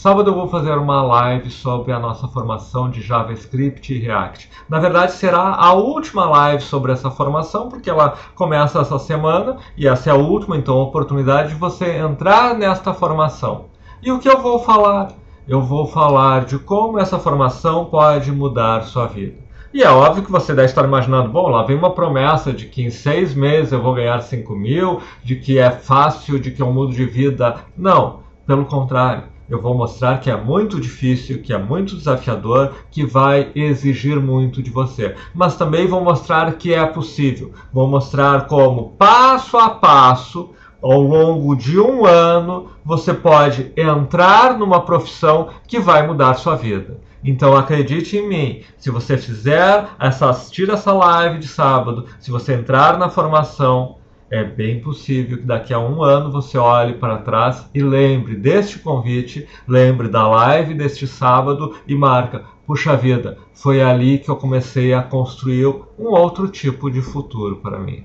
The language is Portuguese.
Sábado eu vou fazer uma live sobre a nossa formação de JavaScript e React. Na verdade, será a última live sobre essa formação, porque ela começa essa semana e essa é a última, então a oportunidade de você entrar nesta formação. E o que eu vou falar? Eu vou falar de como essa formação pode mudar sua vida. E é óbvio que você deve estar imaginando, bom, lá vem uma promessa de que em seis meses eu vou ganhar 5 mil, de que é fácil, de que eu mudo de vida. Não, pelo contrário eu vou mostrar que é muito difícil, que é muito desafiador, que vai exigir muito de você. Mas também vou mostrar que é possível. Vou mostrar como, passo a passo, ao longo de um ano, você pode entrar numa profissão que vai mudar sua vida. Então acredite em mim, se você fizer essa assistir essa live de sábado, se você entrar na formação, é bem possível que daqui a um ano você olhe para trás e lembre deste convite, lembre da live deste sábado e marca: puxa vida, foi ali que eu comecei a construir um outro tipo de futuro para mim.